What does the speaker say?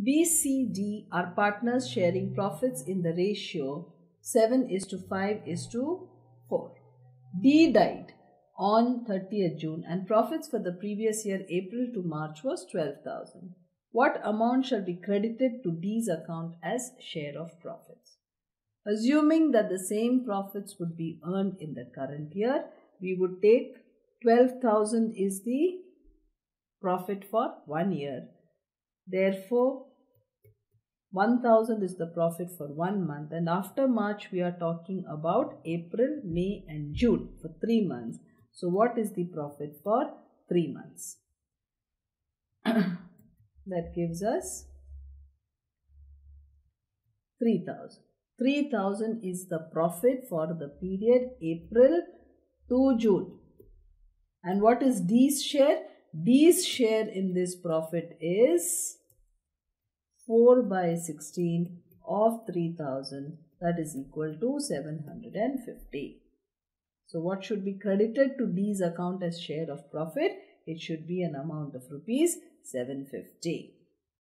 B, C, D are partners sharing profits in the ratio 7 is to 5 is to 4. D died on 30th June and profits for the previous year April to March was 12,000. What amount shall be credited to D's account as share of profits? Assuming that the same profits would be earned in the current year, we would take 12,000 is the profit for one year. Therefore, 1000 is the profit for one month and after March we are talking about April, May and June for three months. So what is the profit for three months? that gives us 3000. 3000 is the profit for the period April to June. And what is D's share? D's share in this profit is 4 by 16 of 3000 that is equal to 750. So what should be credited to D's account as share of profit? It should be an amount of rupees 750.